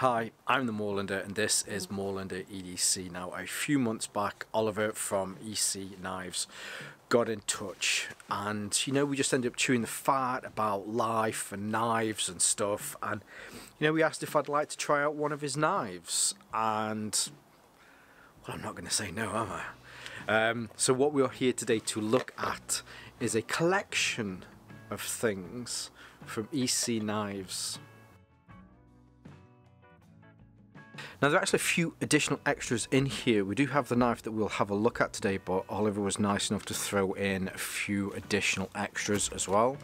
Hi, I'm the Moorlander and this is Moorlander EDC. Now a few months back Oliver from EC Knives got in touch and you know we just ended up chewing the fat about life and knives and stuff and you know we asked if I'd like to try out one of his knives and well I'm not going to say no am I? Um, so what we're here today to look at is a collection of things from EC Knives. Now there are actually a few additional extras in here. We do have the knife that we'll have a look at today, but Oliver was nice enough to throw in a few additional extras as well.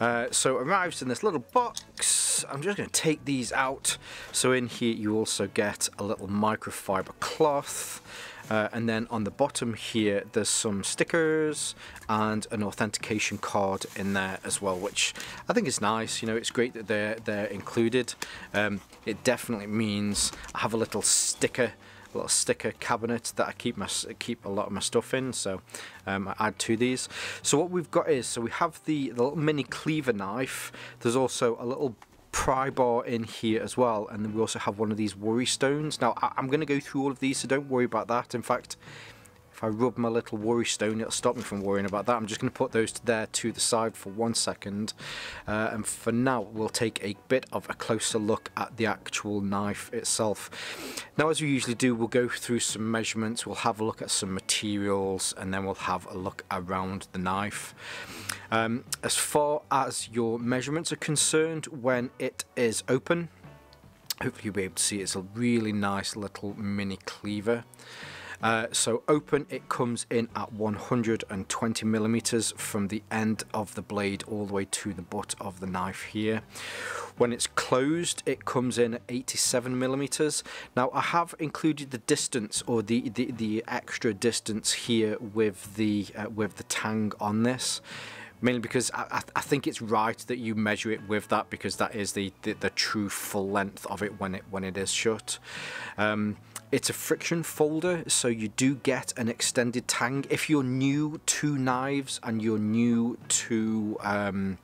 Uh, so arrives in this little box. I'm just going to take these out. So in here you also get a little microfiber cloth. Uh, and then on the bottom here there's some stickers and an authentication card in there as well which I think is nice. You know it's great that they're they're included. Um, it definitely means I have a little sticker little sticker cabinet that I keep my keep a lot of my stuff in. So um, I add to these. So what we've got is so we have the, the little mini cleaver knife. There's also a little pry bar in here as well and then we also have one of these worry stones. Now I am going to go through all of these so don't worry about that. In fact if I rub my little worry stone it'll stop me from worrying about that. I'm just going to put those there to the side for one second uh, and for now we'll take a bit of a closer look at the actual knife itself. Now as we usually do we'll go through some measurements we'll have a look at some materials and then we'll have a look around the knife. Um, as far as your measurements are concerned, when it is open, hopefully you'll be able to see it's a really nice little mini cleaver. Uh, so open it comes in at 120 millimeters from the end of the blade all the way to the butt of the knife here when it's closed it comes in at 87 millimeters now I have included the distance or the the, the extra distance here with the uh, with the tang on this mainly because I, I, think it's right that you measure it with that because that is the, the, the true full length of it when it when it is shut. Um, it's a friction folder, so you do get an extended tang. If you're new to knives and you're new to um,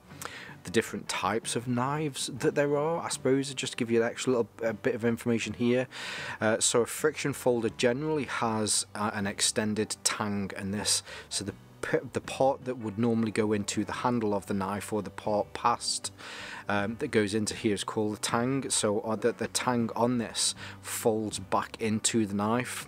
the different types of knives that there are, I suppose, just give you an extra little bit of information here. Uh, so a friction folder generally has uh, an extended tang and this, so the the part that would normally go into the handle of the knife or the part past um, that goes into here is called the tang so uh, the, the tang on this folds back into the knife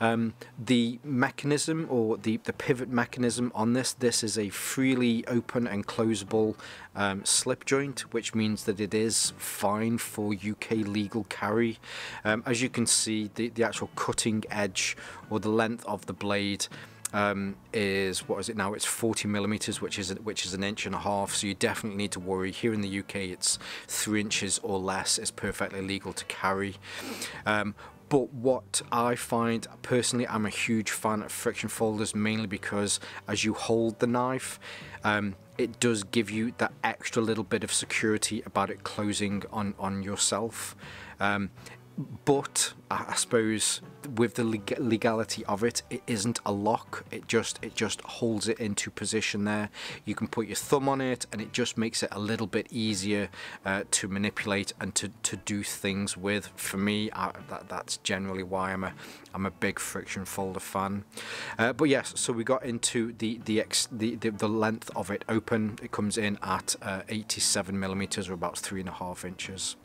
um, the mechanism or the, the pivot mechanism on this, this is a freely open and closable um, slip joint, which means that it is fine for UK legal carry. Um, as you can see, the, the actual cutting edge or the length of the blade um, is what is it now? It's 40 millimeters, which is which is an inch and a half. So you definitely need to worry. Here in the UK, it's three inches or less. It's perfectly legal to carry. Um, but what I find personally, I'm a huge fan of friction folders mainly because as you hold the knife, um, it does give you that extra little bit of security about it closing on on yourself. Um, but I suppose with the legality of it, it isn't a lock. It just it just holds it into position there. You can put your thumb on it, and it just makes it a little bit easier uh, to manipulate and to, to do things with. For me, I, that, that's generally why I'm a I'm a big friction folder fan. Uh, but yes, so we got into the the, ex, the the, the length of it open. It comes in at uh, 87 millimeters, or about three and a half inches.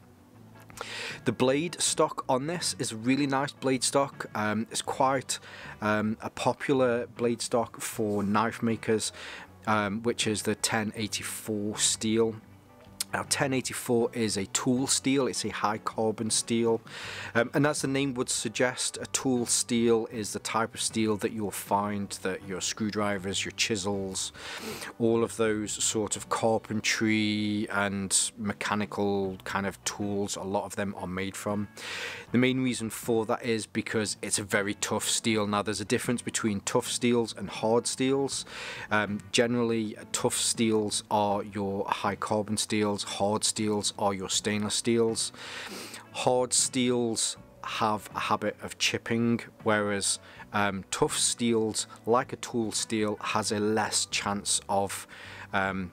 The blade stock on this is really nice blade stock. Um, it's quite um, a popular blade stock for knife makers, um, which is the 1084 steel. Now 1084 is a tool steel, it's a high carbon steel um, and as the name would suggest a tool steel is the type of steel that you'll find that your screwdrivers, your chisels, all of those sort of carpentry and mechanical kind of tools, a lot of them are made from. The main reason for that is because it's a very tough steel. Now there's a difference between tough steels and hard steels. Um, generally tough steels are your high carbon steels steels, hard steels are your stainless steels. Hard steels have a habit of chipping, whereas um, tough steels, like a tool steel, has a less chance of um,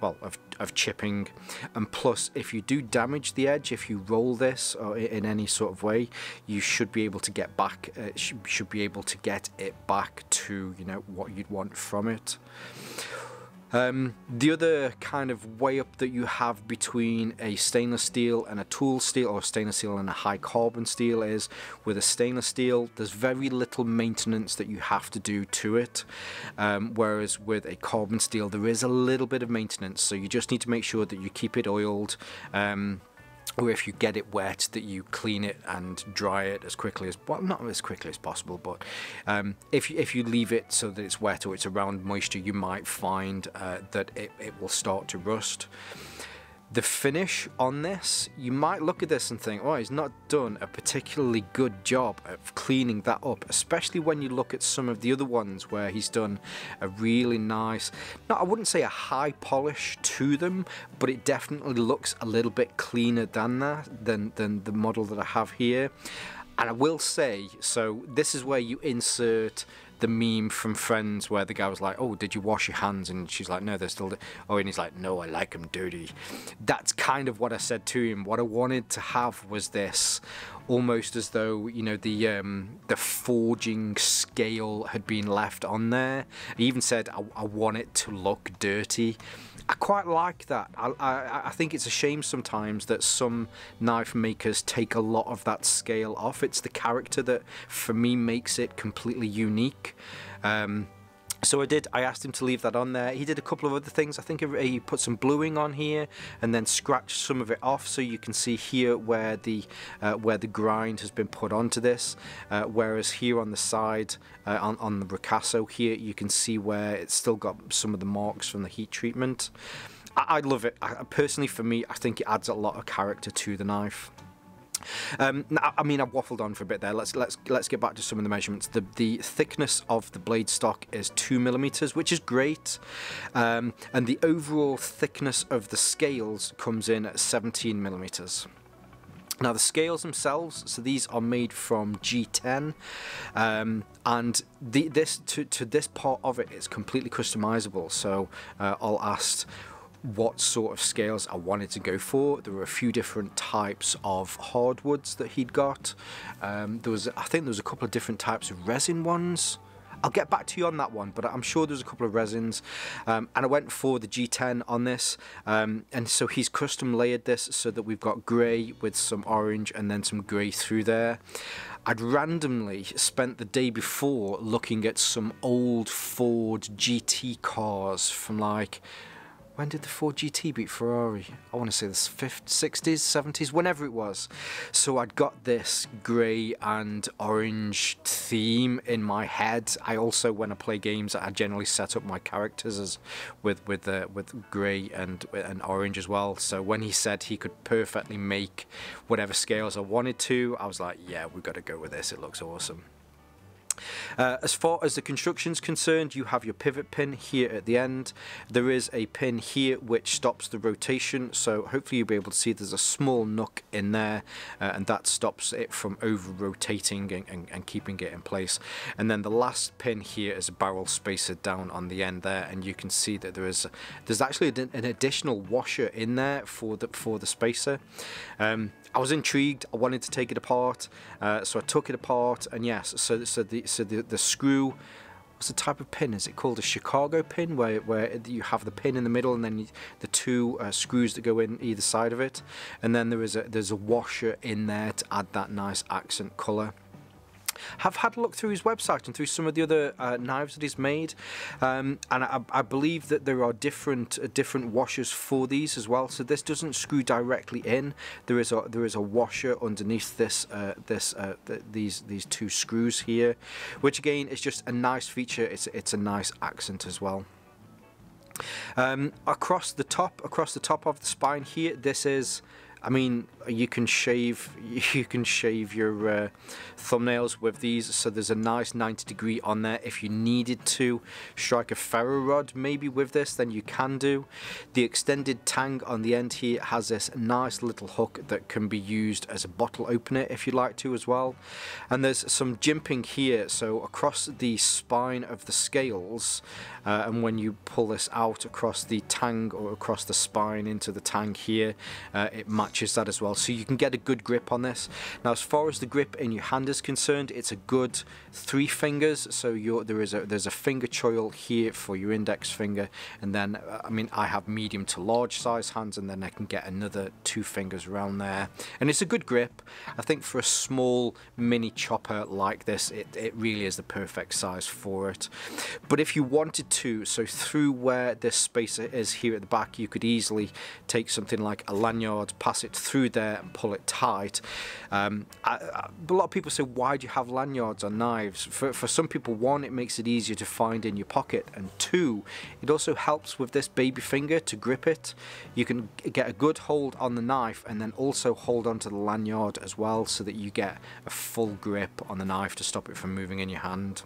well of, of chipping and plus if you do damage the edge if you roll this or in any sort of way you should be able to get back uh, should, should be able to get it back to you know what you'd want from it um, the other kind of way up that you have between a stainless steel and a tool steel or stainless steel and a high carbon steel is with a stainless steel there's very little maintenance that you have to do to it. Um, whereas with a carbon steel there is a little bit of maintenance. So you just need to make sure that you keep it oiled um, or if you get it wet that you clean it and dry it as quickly as well not as quickly as possible but um, if, you, if you leave it so that it's wet or it's around moisture you might find uh, that it, it will start to rust the finish on this, you might look at this and think, oh, he's not done a particularly good job of cleaning that up, especially when you look at some of the other ones where he's done a really nice, not I wouldn't say a high polish to them, but it definitely looks a little bit cleaner than that, than, than the model that I have here. And I will say, so this is where you insert the meme from Friends where the guy was like, "Oh, did you wash your hands?" and she's like, "No, they're still." Oh, and he's like, "No, I like them dirty." That's kind of what I said to him. What I wanted to have was this, almost as though you know the um, the forging scale had been left on there. He even said, I, "I want it to look dirty." I quite like that. I, I, I, think it's a shame sometimes that some knife makers take a lot of that scale off. It's the character that, for me, makes it completely unique. Um, so I did, I asked him to leave that on there. He did a couple of other things. I think he put some bluing on here and then scratched some of it off so you can see here where the uh, where the grind has been put onto this. Uh, whereas here on the side, uh, on, on the Ricasso here, you can see where it's still got some of the marks from the heat treatment. I, I love it. I, personally, for me, I think it adds a lot of character to the knife. Um, I mean, I've waffled on for a bit there. Let's let's let's get back to some of the measurements. The the thickness of the blade stock is two millimeters, which is great, um, and the overall thickness of the scales comes in at 17 millimeters. Now the scales themselves, so these are made from G10, um, and the, this to, to this part of it is completely customizable. So uh, I'll ask what sort of scales I wanted to go for. There were a few different types of hardwoods that he'd got. Um, there was, I think there was a couple of different types of resin ones. I'll get back to you on that one, but I'm sure there's a couple of resins. Um, and I went for the G10 on this. Um, and so he's custom layered this so that we've got grey with some orange and then some grey through there. I'd randomly spent the day before looking at some old Ford GT cars from like when did the Ford GT beat Ferrari? I want to say the 50s, 60s, 70s, whenever it was. So I'd got this grey and orange theme in my head. I also, when I play games, I generally set up my characters as with with uh, with grey and and orange as well. So when he said he could perfectly make whatever scales I wanted to, I was like, yeah, we've got to go with this. It looks awesome. Uh, as far as the construction is concerned, you have your pivot pin here at the end. There is a pin here which stops the rotation, so hopefully you'll be able to see there's a small nook in there, uh, and that stops it from over rotating and, and, and, keeping it in place. And then the last pin here is a barrel spacer down on the end there, and you can see that there is there's actually an additional washer in there for the for the spacer. Um, I was intrigued. I wanted to take it apart, uh, so I took it apart, and yes, so so the so the the screw. What's the type of pin? Is it called a Chicago pin, where where you have the pin in the middle and then the two uh, screws that go in either side of it, and then there is a there's a washer in there to add that nice accent color have had a look through his website and through some of the other uh, knives that he's made, um, and I, I, believe that there are different uh, different washers for these as well. So this doesn't screw directly in. There is a there is a washer underneath this uh, this uh, th these these two screws here, which again is just a nice feature. It's it's a nice accent as well. Um, across the top, across the top of the spine here, this is I mean, you can shave you can shave your uh, thumbnails with these so there's a nice 90 degree on there. If you needed to strike a ferro rod maybe with this then you can do. The extended tang on the end here has this nice little hook that can be used as a bottle opener if you'd like to as well. And there's some jimping here so across the spine of the scales uh, and when you pull this out across the tang or across the spine into the tang here uh, it matches that as well. So you can get a good grip on this. Now as far as the grip in your hand is concerned it's a good three fingers. So there is a there's a finger choil here for your index finger. And then uh, I mean I have medium to large size hands and then I can get another two fingers around there. And it's a good grip. I think for a small mini chopper like this it, it really is the perfect size for it. But if you wanted to so through where this space is here at the back you could easily take something like a lanyard pass it through there and pull it tight. Um, I, I, a lot of people say why do you have lanyards on knives? For, for some people one it makes it easier to find in your pocket and two it also helps with this baby finger to grip it. You can get a good hold on the knife and then also hold onto the lanyard as well so that you get a full grip on the knife to stop it from moving in your hand.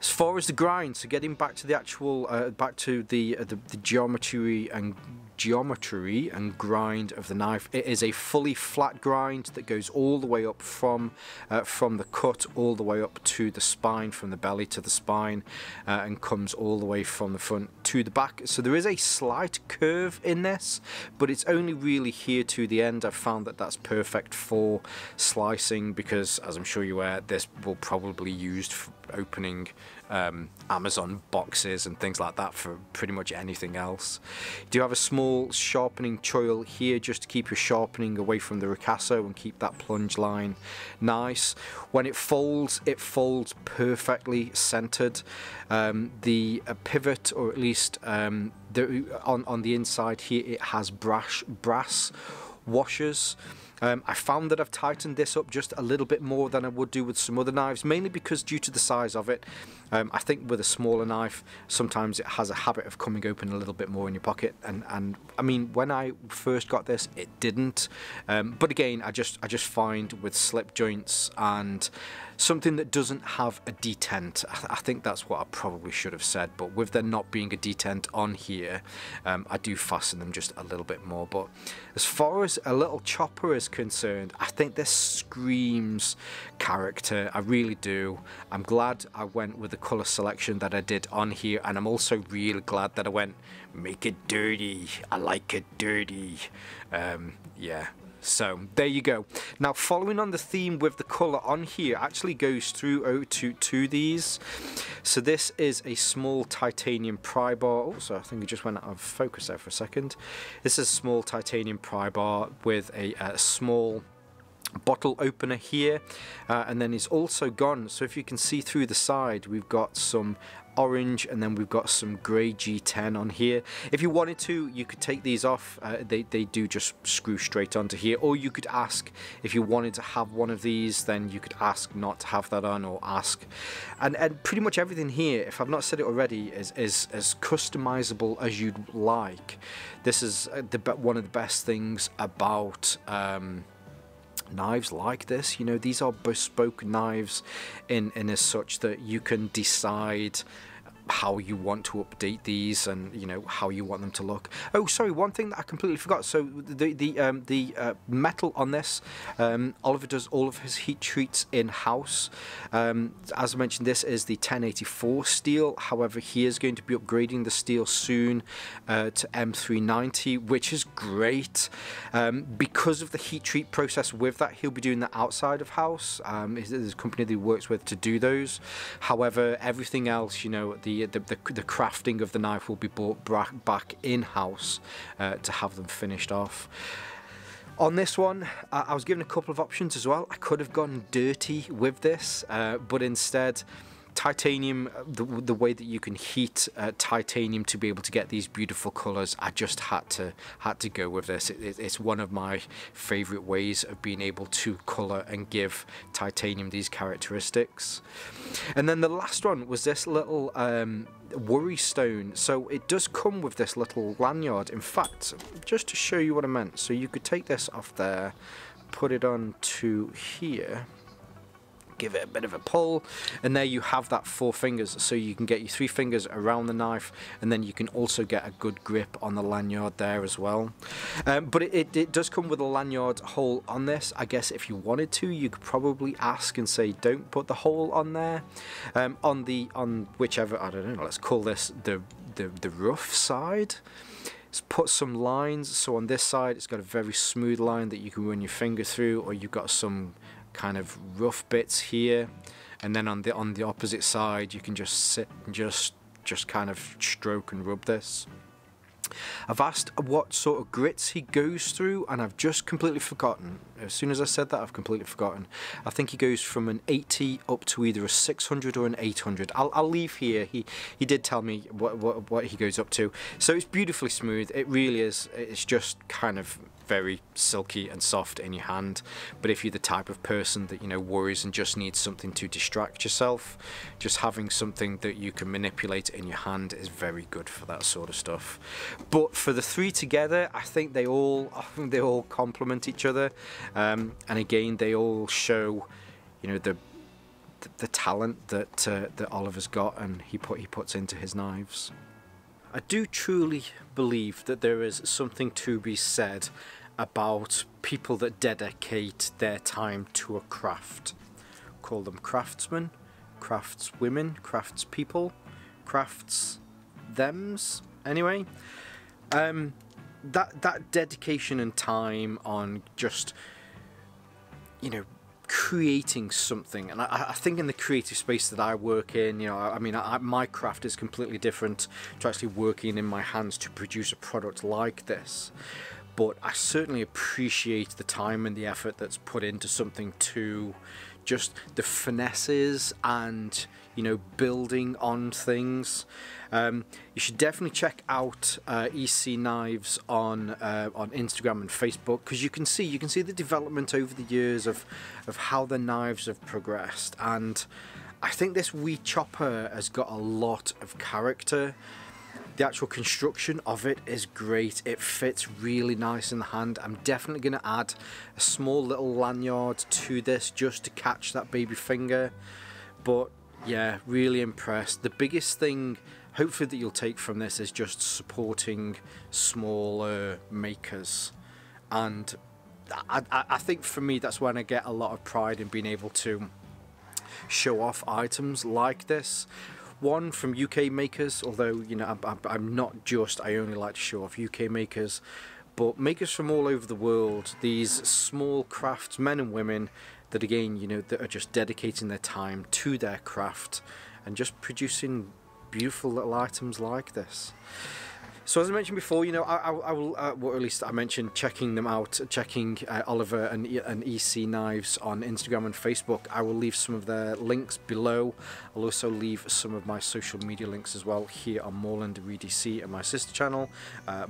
As far as the grind, so getting back to the actual, uh, back to the, uh, the, the geometry and geometry and grind of the knife. It is a fully flat grind that goes all the way up from uh, from the cut all the way up to the spine, from the belly to the spine, uh, and comes all the way from the front to the back. So there is a slight curve in this, but it's only really here to the end. I've found that that's perfect for slicing because, as I'm sure you are, this will probably be used opening um, Amazon boxes and things like that for pretty much anything else. You do have a small sharpening choil here just to keep your sharpening away from the ricasso and keep that plunge line nice. When it folds, it folds perfectly centered. Um, the uh, pivot, or at least um, the, on, on the inside here, it has brass, brass washers. Um, I found that I've tightened this up just a little bit more than I would do with some other knives, mainly because due to the size of it, um, I think with a smaller knife, sometimes it has a habit of coming open a little bit more in your pocket. And, and I mean, when I first got this, it didn't. Um, but again, I just I just find with slip joints and something that doesn't have a detent. I, I, think that's what I probably should have said, but with there not being a detent on here, um, I do fasten them just a little bit more. But as far as a little chopper is concerned, I think this screams character. I really do. I'm glad I went with the colour selection that I did on here, and I'm also really glad that I went make it dirty. I like it dirty. Um, yeah, so there you go. Now following on the theme with the colour on here actually goes through to, to these. So this is a small titanium pry bar. Also I think it just went out of focus there for a second. This is a small titanium pry bar with a, a small bottle opener here uh, and then it's also gone. So if you can see through the side we've got some orange and then we've got some grey G10 on here. If you wanted to you could take these off. Uh, they, they do just screw straight onto here. Or you could ask if you wanted to have one of these then you could ask not to have that on or ask. And, and pretty much everything here if I've not said it already is, is as customizable as you'd like. This is uh, the one of the best things about um, knives like this. You know these are bespoke knives in in as such that you can decide how you want to update these and you know how you want them to look. Oh, sorry, one thing that I completely forgot. So the the um, the uh, metal on this, um, Oliver does all of his heat treats in house. Um, as I mentioned, this is the 1084 steel. However, he is going to be upgrading the steel soon uh, to M390, which is great um, because of the heat treat process. With that, he'll be doing that outside of house. Um, there's a company that he works with to do those. However, everything else, you know, the the, the, the, crafting of the knife will be brought back in-house uh, to have them finished off. On this one, I was given a couple of options as well. I could have gone dirty with this, uh, but instead titanium, the, the way that you can heat uh, titanium to be able to get these beautiful colors, I just had to had to go with this. It, it, it's one of my favorite ways of being able to color and give titanium these characteristics. And then the last one was this little um, worry stone. So it does come with this little lanyard. In fact, just to show you what I meant, so you could take this off there, put it on to here give it a bit of a pull. And there you have that four fingers. So you can get your three fingers around the knife and then you can also get a good grip on the lanyard there as well. Um, but it, it, it, does come with a lanyard hole on this. I guess if you wanted to you could probably ask and say don't put the hole on there. Um, on the on whichever I don't know let's call this the the, the rough side. Let's put some lines. So on this side it's got a very smooth line that you can run your finger through or you've got some kind of rough bits here and then on the on the opposite side you can just sit and just just kind of stroke and rub this I've asked what sort of grits he goes through and I've just completely forgotten. As soon as I said that I've completely forgotten. I think he goes from an 80 up to either a 600 or an 800. I'll, I'll leave here. He he did tell me what, what, what he goes up to. So it's beautifully smooth. It really is. It's just kind of very silky and soft in your hand. But if you're the type of person that, you know, worries and just needs something to distract yourself, just having something that you can manipulate in your hand is very good for that sort of stuff. But for the three together, I think they all, I think they all complement each other. Um, and again, they all show, you know, the the talent that uh, that Oliver's got and he put he puts into his knives. I do truly believe that there is something to be said about people that dedicate their time to a craft. Call them craftsmen, craftswomen, craftspeople, crafts people, crafts thems. Anyway, um, that that dedication and time on just you know creating something and I, I, think in the creative space that I work in you know I, I mean I, my craft is completely different to actually working in my hands to produce a product like this but I certainly appreciate the time and the effort that's put into something to just the finesses and you know building on things. Um, you should definitely check out uh, EC Knives on uh, on Instagram and Facebook because you can see you can see the development over the years of of how the knives have progressed. And I think this wee chopper has got a lot of character the actual construction of it is great. It fits really nice in the hand. I'm definitely going to add a small little lanyard to this just to catch that baby finger. But yeah, really impressed. The biggest thing hopefully that you'll take from this is just supporting smaller makers and I, I, I, think for me that's when I get a lot of pride in being able to show off items like this one from UK makers, although you know I'm, I'm not just I only like to show off UK makers, but makers from all over the world. These small crafts, men and women, that again you know that are just dedicating their time to their craft and just producing beautiful little items like this. So as I mentioned before, you know, I, I, I will, uh, well, at least I mentioned checking them out, checking uh, Oliver and, and EC Knives on Instagram and Facebook. I will leave some of their links below. I'll also leave some of my social media links as well here on Moorlander EDC and my sister channel, uh,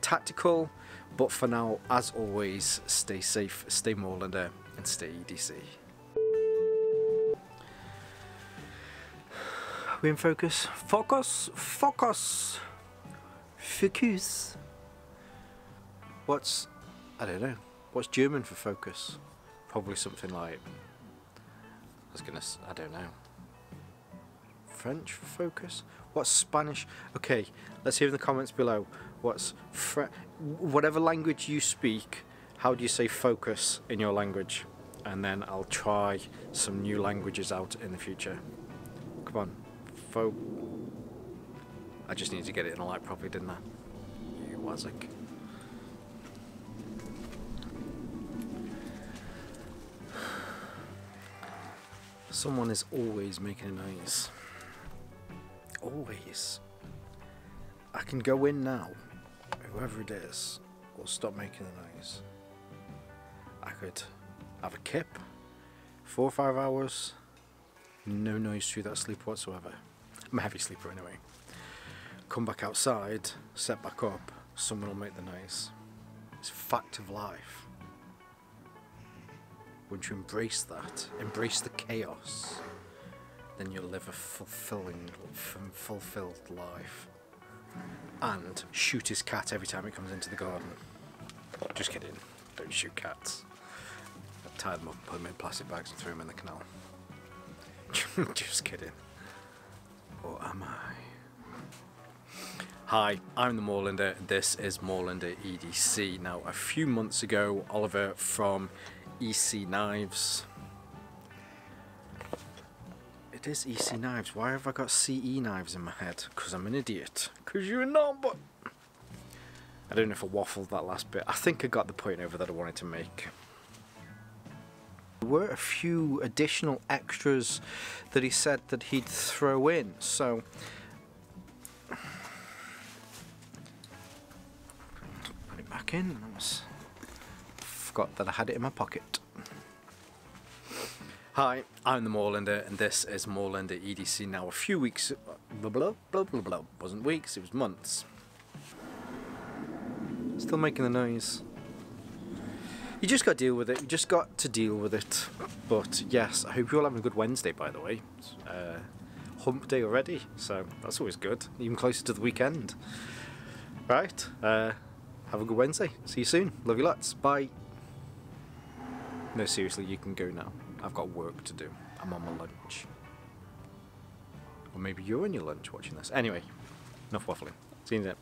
Tactical. But for now, as always, stay safe, stay Moorlander, and stay EDC. we in focus? Focus! Focus! Focus. What's, I don't know, what's German for focus? Probably something like, I was gonna, I don't know. French for focus? What's Spanish? Okay, let's hear in the comments below. What's, Fre whatever language you speak, how do you say focus in your language? And then I'll try some new languages out in the future. Come on, fo I just need to get it in a light properly, didn't I? You wazzick. Someone is always making a noise. Always. I can go in now. Whoever it is will stop making the noise. I could have a kip. Four or five hours. No noise through that sleep whatsoever. I'm a heavy sleeper anyway. Come back outside, set back up, someone will make the noise. It's a fact of life. Once you embrace that, embrace the chaos, then you'll live a fulfilling, fulfilled life. And shoot his cat every time it comes into the garden. Just kidding. Don't shoot cats. I tie them up and put them in plastic bags and throw them in the canal. Just kidding. Or am I? Hi, I'm the Moorlander. This is Moorlander EDC. Now, a few months ago, Oliver from EC Knives. It is EC Knives. Why have I got CE Knives in my head? Because I'm an idiot. Because you're not, but. I don't know if I waffled that last bit. I think I got the point over that I wanted to make. There were a few additional extras that he said that he'd throw in, so. Back in. I was forgot that I had it in my pocket. Hi, I'm the Moorlander, and this is Moorlander EDC. Now, a few weeks, blah blah blah blah blah, wasn't weeks, it was months. Still making the noise. You just got to deal with it. You just got to deal with it. But yes, I hope you're all having a good Wednesday, by the way. Uh, hump day already, so that's always good. Even closer to the weekend. Right, uh, have a good Wednesday. See you soon. Love you lots. Bye. No, seriously, you can go now. I've got work to do. I'm on my lunch. Or maybe you're on your lunch watching this. Anyway, enough waffling. See you minute.